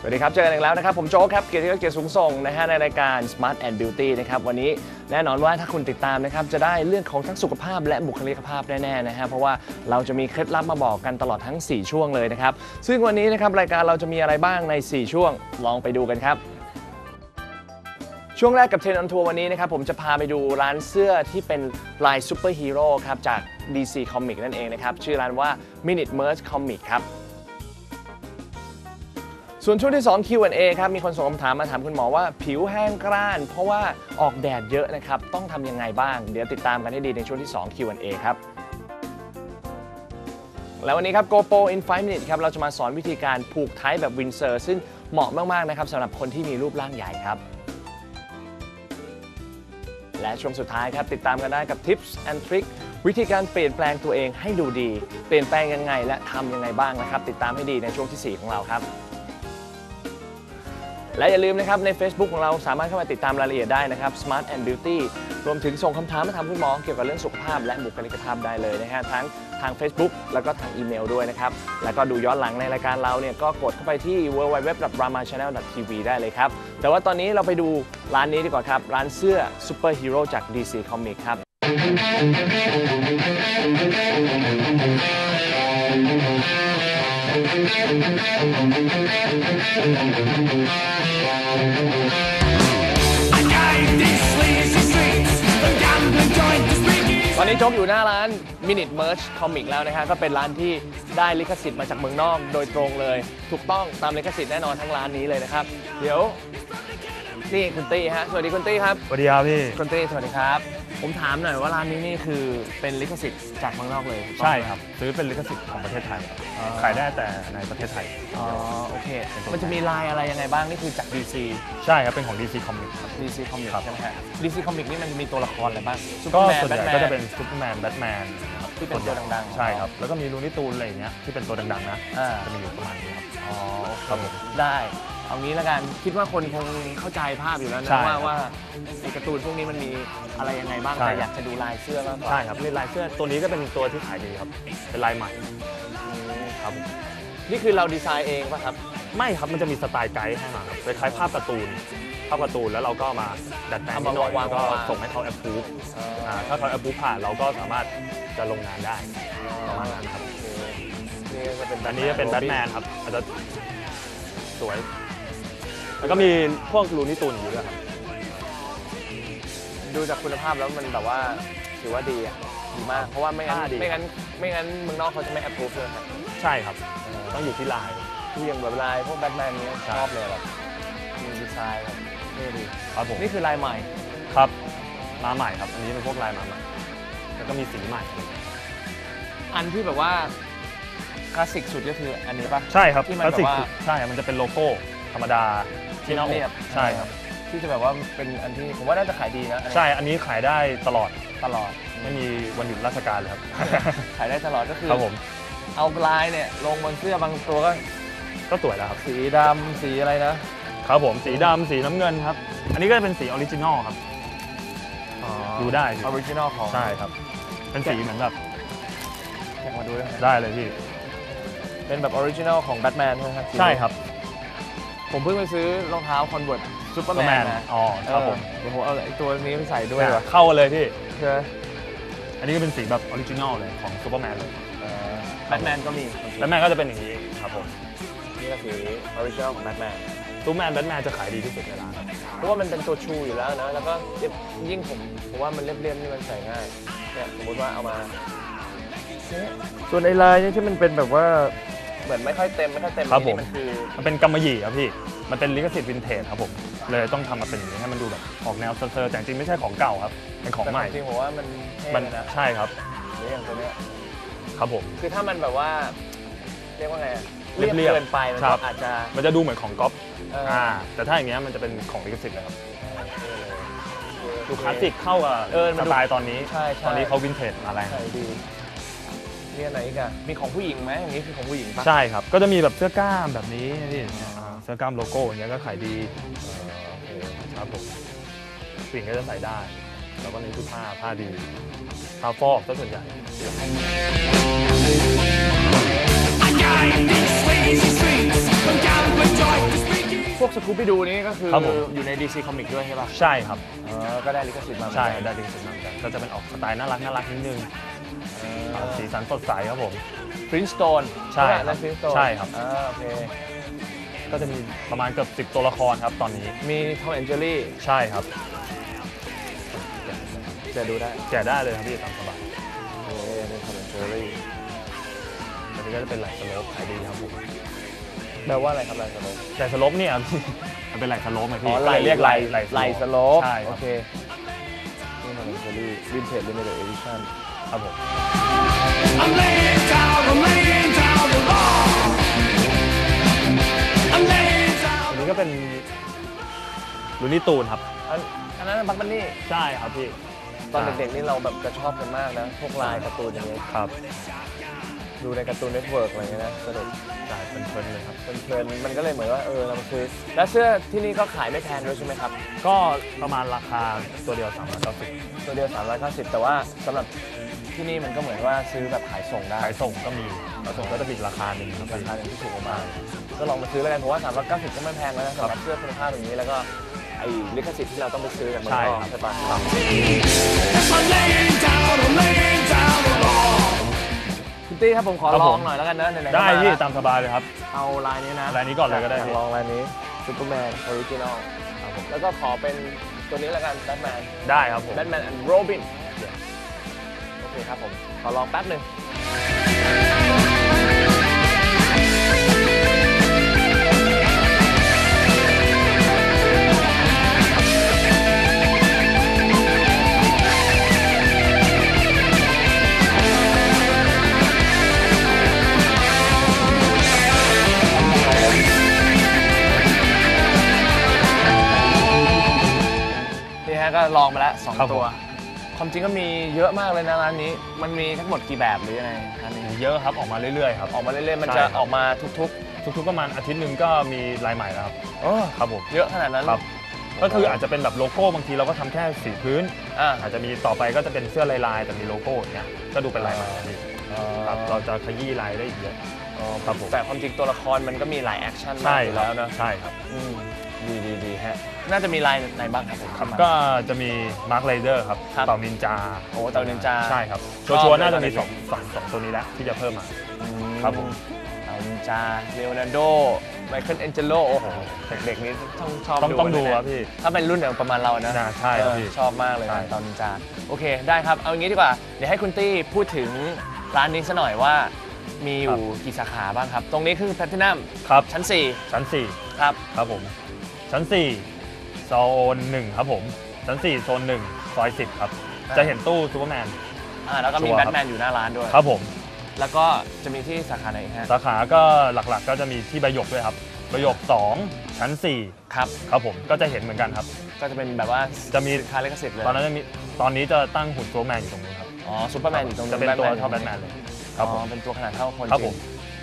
สวัสดีครับ เจอกันอีกแล้วนะครับ ผมโจ๊กครับ เกียรติเกียรติสูงส่งนะฮะในรายการ Smart and Beauty นะครับ วันนี้แน่นอนว่าถ้าคุณติดตามนะครับ จะได้เรื่องของทั้งสุขภาพและบุคลิกภาพแน่ๆนะฮะเพราะว่าเราจะมีเคล็ดลับมาบอกกันตลอดทั้ง 4 ช่วงเลยนะครับ ซึ่งวันนี้นะครับรายการเราจะมีอะไรบ้างใน 4 ช่วงลองไปดูกันครับช่วงแรกกับ Trend on Tour วันนี้นะครับผมจะพาไปดูร้านเสื้อที่เป็นลายซูเปอร์ฮีโร่ครับจาก DC Comic นั่นเองนะครับชื่อร้านว่า Minute Merch Comic ครับ ส่วนช่วงที่ 2 Q&A ครับ มีคนส่งคำถามมาถามคุณหมอว่าผิวแห้งกร้าน เพราะว่าออกแดดเยอะนะครับ ต้องทำยังไงบ้าง เดี๋ยวติดตามกันให้ดีในช่วงที่ 2 Q&A ครับ แล้ววันนี้ครับ GoPro in 5 minutes ครับ เราจะมาสอนวิธีการผูกไทยแบบวินเซอร์ ซึ่งเหมาะมาก ๆ นะครับสำหรับคนที่มีรูปร่างใหญ่ครับ และช่วงสุดท้ายครับ ติดตามกันได้กับ Tips and Trick วิธีการเปลี่ยนแปลงตัวเองให้ดูดี เปลี่ยนแปลงยังไงและทำยังไงบ้างนะครับ ติดตามให้ดีในช่วงทีสี่4 ของเราครับ และอย่าลืมนะครับใน Facebook ของเราสามารถเข้ามาติดตามรายละเอียดได้นะครับ Smart and Beauty รวมถึงส่งคำถามมาถามคุณหมอเกี่ยวกับเรื่องสุขภาพและบุคลิกภาพได้เลยนะฮะทั้งทาง Facebook แล้วก็ทางอีเมลด้วยนะครับแล้วก็ดูย้อนหลังในรายการเราเนี่ยก็กดเข้าไปที่ www.ramachannel.tv ได้เลยครับแต่ว่าตอนนี้เราไปดูร้านนี้ดีกว่าครับ ร้านเสื้อซูเปอร์ฮีโร่จาก DC Comic ครับ ตอนนี้โจ๊กอยู่หน้าร้าน Minute Merch Comic แล้วนะฮะก็เป็นร้านที่ได้ลิขสิทธิ์มาจากเมืองนอกโดยตรงเลย ถูกต้องตามลิขสิทธิ์แน่นอนทั้งร้านนี้เลยนะครับ เดี๋ยว นี่คุณตี้ฮะสวัสดีคุณตี้ครับสวัสดีครับพี่ คุณตี้สวัสดีครับ ผมถามหน่อยว่าร้านนี้นี่คือเป็นลิขสิทธิ์จากเมืองนอกเลยถูกต้องใช่ไหมครับ ซื้อเป็นลิขสิทธิ์ของประเทศไทยอ๋อขายได้แต่ในประเทศไทย อ๋อโอเค มันจะมีลายอะไรยังไงบ้างนี่คือจาก DC ใช่ครับเป็นของ DC Comics ครับ DC Comic ครับ ใช่ไหมฮะ DC Comic นี่มันจะมีตัวละครอะไรบ้างก็ Superman ส่วนใหญ่ Batman ก็จะเป็นซูเปอร์แมนแบทแมนที่เป็นตัวดังๆ ใช่ครับ แล้วก็มีลูนี่ตูนอะไรอย่างเงี้ยที่เป็นตัวดังๆนะอ่าจะมีอยู่ประมาณนี้ครับ อ๋อโอเคครับผม ได้ เอางี้แล้วกันคิดว่าคนคงเข้าใจภาพอยู่แล้วใช่นะว่าครับว่าในการ์ตูนพวกนี้มันมีอะไรยังไงบ้างใช่ แต่อยากจะดูลายเสื้อมากกว่าใช่ครับในลายเสื้อตัวนี้ก็เป็นตัวที่ขายดีครับ เป็นลายใหม่อืมครับนี่คือเราดีไซน์เองป่ะครับไม่ครับมันจะมีสไตล์ไกด์ให้มาครับคล้ายๆภาพการ์ตูน ภาพการ์ตูนแล้วเราก็มาดัดแปลงนิดหน่อยแล้วก็ส่งให้เขาแอปพูฟอ่าถ้าเขาแอปพูฟผ่านเราก็สามารถจะลงงานได้ประมาณนั้นครับ นี่ก็จะเป็นอันนี้จะเป็นแบทแมนครับอาจจะสวย แล้วก็มีพวกลูนี่ตูนอยู่ด้วยครับดูจากคุณภาพแล้วมันแบบว่าถือว่าดีอะดีมาก เพราะว่าไม่งั้นอ่าดี ไม่งั้นไม่งั้นเมืองนอกเขาจะไม่ approve เลยครับใช่ครับต้องอยู่ที่ลาย ที่อย่างแบบลายพวกแบทแมนนี้ยใช่ชอบเลยแบบมีดีไซน์แบบเท่ดีครับผม นี่คือลายใหม่ ครับ มาใหม่ครับ อันนี้เป็นพวกลายมาใหม่ แล้วก็มีสีใหม่ อันที่แบบว่าคลาสสิกสุดก็คืออันนี้ป่ะใช่ครับที่มันคลาสสิกแบบว่า ใช่ครับมันจะเป็นโลโก้ธรรมดา ที่หน้าอเรียกบใช่ครับ ที่จะแบบว่าเป็นอันที่ผมว่าน่าจะขายดีนะอันนี้ใช่อันนี้ขายได้ตลอดตลอด ไม่มีวันหยุดราชการเลยครับ ขายได้ตลอดก็คือ ครับผมเอาลายเนี่ยลงบนเสื้อบางตัวก็ก็สวยแล้วครับ สีดำสีอะไรนะครับผมสีดำสีน้ำเงินครับ อันนี้ก็จะเป็นสี original ครับ ดูได้ original ของใช่ครับ เป็นสีเหมือนแบบแข่งมาดูได้ไหมได้เลยพี่ เป็นแบบ original ของแบทแมนใช่ไหมครับใช่ครับ ผมเพิ่งไปซื้อรองเท้าคอนเวิร์ตซูเปอร์แมน Superman นะอ๋อครับผมเออเดี๋ยวผมเอาไอ้ตัวนี้ไปใส่ด้วยว่ะเข้ากันเลยพี่ ใช่ไหมอันนี้ก็เป็นสีแบบ original เลยของซูเปอร์แมนเลยแบทแมนก็มีแบทแมนก็จะเป็นอย่างนี้ครับผมนี่ก็คือ original ของแบทแมนซูเปอร์แมนแบทแมนจะขายดีที่สุดในร้านครับเพราะว่ามันเป็นตัวชูอยู่แล้วนะแล้วก็ยิ่งผมผมว่ามันเรียบๆนี่มันใส่ง่ายเนี่ยสมมติว่าเอามาเนี่ยส่วนไอ้ลายเนี่ยที่มันเป็นแบบว่า เหมือนไม่ค่อยเต็มไม่ค่อยเต็มครับผม นี่มันคือมันเป็นกำมะหยี่ครับพี่ มันเป็นลิขสิทธิ์วินเทจครับผม เลยต้องทำมาเป็นอย่างนี้ให้มันดูแบบออกแนวเซอร์ๆแต่จริงๆไม่ใช่ของเก่าครับ เป็นของใหม่แต่จริงๆผมว่ามันเท่มันเลยนะใช่ครับนี่อย่างตัวเนี้ยครับผม คือถ้ามันแบบว่า เรียกว่าไงอะเรียบๆ เรียบเกินไปครับ มันก็ อาจจะมันจะดูเหมือนของก๊อปเอออ่า แต่ถ้าอย่างเงี้ยมันจะเป็นของลิขสิทธิ์เลยครับ เออ ดูคลาสสิกเข้ากับเออมันดูสไตล์ตอนนี้ ใช่ใช่ ตอนนี้เขาวินเทจมาแรง ใช่ดี มีอันไหนอีกอะมีของผู้หญิงไหมอย่างนี้คือของผู้หญิงปะใช่ครับ ก็จะมีแบบเสื้อกล้ามแบบนี้นี่อ่าเสื้อกล้ามโลโก้อย่างเงี้ยก็ขายดีครับผมผู้หญิงก็จะใส่ได้ แล้วก็นี่คือผ้าผ้าดีผ้าฟอกซะส่วนใหญ่ I guide these lazy streets from downward joy to speak กสกูปปี้ดูนี่ก็คือครับผม อยู่ใน DC Comic ด้วยใช่ป่ะใช่ครับ เออก็ได้ลิขสิทธิ์มาเหมือนใช่กันได้ดีสุดเหมือนกันก็จะเป็นออกสไตล์น่ารักน่ารักนิดนึงเออ่าอ สีสันสดใสครับผม ฟรินสโตนใช่ครับนั่นฟรินสโตนใช่ครับ อ่าโอเค ก็จะมีประมาณเกือบ10 ตัวละครครับตอนนี้มีทอมแอนเจอรี่ใช่ครับ จะดูได้แกะได้เลยครับพี่ตามสบายโอเคมีทอมแอนเจอรี่อันนี้ก็จะเป็นไหลสโลปขายดีครับผมแปลว่าอะไรครับไลสโลปไหลสโลปเนี่ยพี่มันเป็นไหลสโลปไหมอ๋พี่อก็เลยเรียกไหลไหลสโลปใช่คโอรับเคนี่ทอมแอนเจอรี่วินเทจลิมิเต็ดเอดิชั่น ครับผม I'm laying down, I'm laying down the law. I'm laying down. อันนี้ก็เป็นลูนี่ตูนครับ อันอันนั้นบักบันนี่ ใช่ครับพี่ ตอนเด็กๆนี่เราแบบจะชอบกันมากนะ พวกลายการ์ตูนอย่างเงี้ยครับ ดูในการ์ตูนเน็ตเวิร์กอะไรเงี้ยนะสนุกใช่เป็นเพลินๆเลยครับ เพลินๆมันก็เลยเหมือนว่าเออเรามาซื้อแล้วเสื้อที่นี่ก็ขายไม่แพงด้วยใช่ไหมครับ ก็ประมาณราคาตัวเดียว390ตัวเดียว390แต่ว่าสำหรับ ที่นี่มันก็เหมือนว่าซื้อแบบขายส่งได้ขายส่งก็มีขายส่งก็จะมีอีกราคาหนึ่งครับราคาหนึ่งพี่ที่ถูกกว่าบางก็ลองมาซื้อแล้วกันเพราะว่า390ก็ไม่แพงแล้วนะสำหรับเสื้อคุณภาพอย่างนี้แล้วก็ไอ้ลิขสิทธิ์ที่เราต้องไปซื้อจากเมืองนอกใช่ปะ I'm laying down, I'm laying down the law. คุณตี้ครับผมขอลองหน่อยครับผมแล้วกันนะไหนๆก็ได้มาแล้วพี่ตามสบายเลยครับ เอาลายนี้นะลายนี้ก่อนเลยก็ได้พี่อยากลองลายนี้ซูเปอร์แมน original ครับผมแล้วก็ขอเป็นตัวนี้แล้วกันแบทแมนได้ครับผมแบทแมนแอนด์โรบินโอ เคครับผม ขอลองแป๊บหนึ่งนี่ฮะก็ลองมาแล้วสองครับผม ตัว ความจริงก็มีเยอะมากเลยนะร้านนี้ มันมีทั้งหมดกี่แบบหรือยังไงร้านนี้เยอะครับออกมาเรื่อยๆครับออกมาเรื่อยๆใช่ครับมันจะ ออกมาทุกทุกๆประมาณอาทิตย์หนึ่งก็มีลายใหม่แล้วครับๆโอ้ครับผม เยอะขนาดนั้นครับ ก็คืออาจจะเป็นแบบโลโก้บางทีเราก็ทำแค่สีพื้น อ่า อาจจะมีต่อไปก็จะเป็นเสื้อลายๆแต่มีโลโก้อย่างเงี้ยก็ดูเป็นลายใหม่ครับพี่ครับเราจะขยี้ลายได้อีกเยอะ ครับผม แต่ความจริงตัวละครมันก็มีหลาย action มากใช่อยู่แล้วนะใช่ครับใช่ครับ อืมดีดีดี ฮะ น่าจะมีลายไหนบ้างครับผมก็จะมีมาสค์ไรเดอร์ครับครับเต่านินจาโอ้เต่านินจาใช่ครับชอบชัวร์ๆน่าจะเลยมีสองสองสองตัวนี้แหละที่จะเพิ่มมาอืครับผม เต่านินจาเลโอนาร์โดไมเคิลแองเจโลโอ้โหเด็กๆนี้ต้องชอบต้องต้องดูแน่ๆครับพี่ ถ้าเป็นรุ่นอย่างประมาณเรานะน่าใช่ครับเออพี่ชอบมากเลยใช่นะเต่านินจาโอเคได้ครับ เอาอย่างนี้ดีกว่า เดี๋ยวให้คุณตี้พูดถึงร้านนี้ซะหน่อยว่า มีอยู่กี่สาขาบ้างครับ ตรงนี้คือแพลตินัมครับชั้น ชั้น4ครับ4ครับผม ชั้น4โซน1ครับผมชั้น4โซน1ซอย10 ครับอ่าจะเห็นตู้ซูเปอร์แมน อ่าแล้วก็มีชัวร์ครับ ทแมนอยู่หน้าร้านด้วย ครับผม แล้วก็จะมีที่สาขาไหนอีกฮะสาขาก็หลักๆก็จะมีที่ใบหยกด้วยครับใบหยก 2 ชั้น ครับ 4 ครับผมก็จะเห็นเหมือนกันครับ ก็จะเป็นแบบว่าจะมี สินค้าลิขสิทธิ์เลยตอนนั้นจะมีตอนนี้จะตั้งหุ่นซูเปอร์แมนอยู่ตรงนู้นครับอ๋อซูเปอร์แมนอยู่ตรงจะเป็นตัวแบทเท่าแบทแมนเลยครับผมอ๋อเป็นตัวขนาดเท่าคนครับจผริงม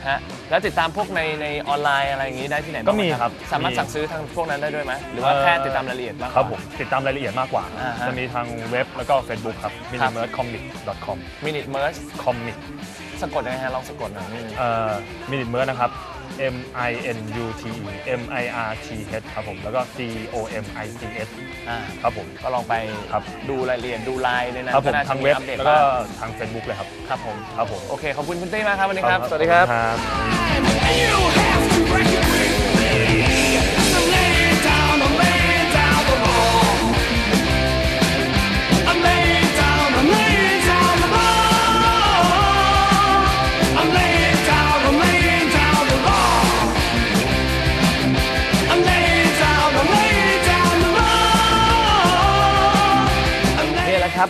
ฮะแล้วติดตามพวกในในออนไลน์อะไรอย่างนี้ได้ที่ไหนางก็มีไหครับสามารถมี สั่งซื้อทางพวกนั้นได้ด้วยไหมหรือว่าเอ่อแค่ติดตามรายละเอียดมากกว่าครับผมติดตามรายละเอียดมากกว่า อ่าฮะจะมีทางเว็บแล้วก็ Facebook ครับ m i n i m e r c c o m i c com มินิเมิร์ส comic สะกดยังไงฮะลองสะกดหน่อยนิดนึงเอ่อ m i n i m e r นะครับ M I N U T E M I R T H ครับผม แล้วก็ C O M I C S อ่าครับผม ก็ลองไปครับ ดูรายละเอียดดูไลน์ในนั้นครับผก็มน่าจะทางมีเว็บ อัปเดตแล้วก็บ้างทาง Facebook เลยครับ ครับผม ครับผม โอเค ขอบคุณคุณตี้มากครับวันนี้ครับ สวัสดีครับ ครับ And you have to recognize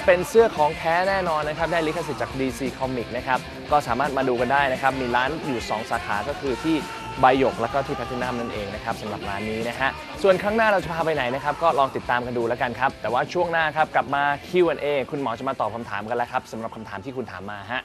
เป็นเสื้อของแท้แน่นอนนะครับ ได้ลิขสิทธิ์จาก DC Comic นะครับ ก็สามารถมาดูกันได้นะครับ มีร้านอยู่ 2 สาขาก็คือที่ใบหยกแล้วก็ที่แพทินัมนั่นเองนะครับสำหรับร้านนี้นะฮะ ส่วนครั้งหน้าเราจะพาไปไหนนะครับ ก็ลองติดตามกันดูแล้วกันครับ แต่ว่าช่วงหน้าครับกลับมา Q&A คุณหมอจะมาตอบคำถามกันแล้วครับสำหรับคำถามที่คุณถามมาฮะ